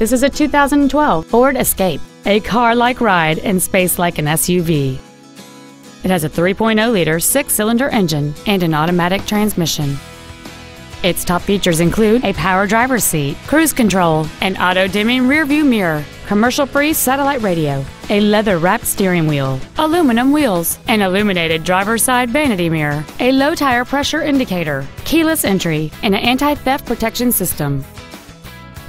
This is a 2012 Ford Escape, a car-like ride and space like an SUV. It has a 3.0-liter six-cylinder engine and an automatic transmission. Its top features include a power driver's seat, cruise control, an auto-dimming rearview mirror, commercial-free satellite radio, a leather-wrapped steering wheel, aluminum wheels, an illuminated driver's side vanity mirror, a low tire pressure indicator, keyless entry, and an anti-theft protection system.